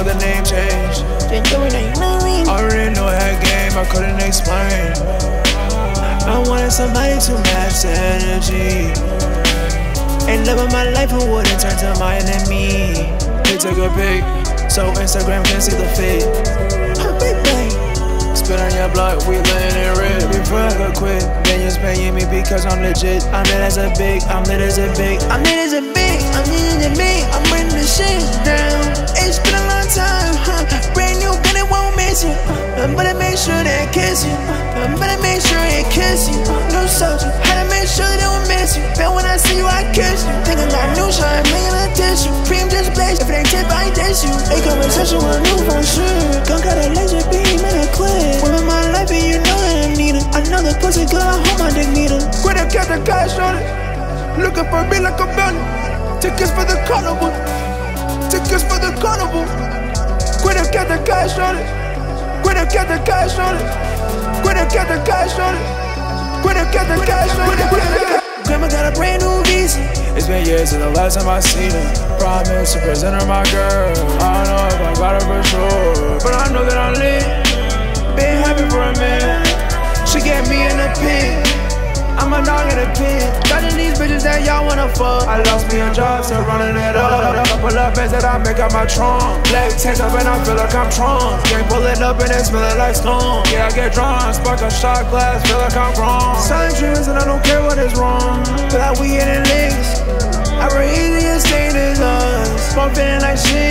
for the name change. Already know that game, I couldn't explain. I wanted somebody to match energy. And living my life, who wouldn't turn to my enemy? They took a pic, so Instagram can see the fit. Spit on your block, we laying in red. Before I could quit, then you're paying me because I'm legit. I'm lit as a big, I'm lit as a big, I'm lit kiss you. I make sure they kiss you. No soldier, to make sure they don't miss you. Bet when I see you, I kiss you. Think I got new shine, making a tissue. Cream just blaze, if it ain't tip, I diss you. A conversation with a new for sure. Gun got a laser beam and a clip. Women my life and you know that I need it. Another pussy girl, I hope my dick need her. Quit up, got the cash on it. Looking for me like a bunny. Tickets for the carnival. Tickets for the carnival. Quit up, got the cash on it. Quit up, got the cash on it. Quit up, got the cash on it. Quit up, got the cash on it. Grandma got a brand new visa. It's been years since the last time I seen her. Promise to present her my girl. I don't know if I got her for sure, but I know that I'm lit. Been happy for a minute. She get me in the pit. I'm a dog in the pit. Judging these bitches that y'all wanna fuck. I lost me on jobs, still running it up. Couple of bands that I make out my trunk. Black text up and I feel like I'm drunk. Gang pull it up and it's smelling like skunk. Yeah, I get drunk, spark a shot glass, feel like I'm wrong. Selling dreams and I don't care what is wrong. Feel like we in the links. I breathe easy and stay us. Feeling like shit.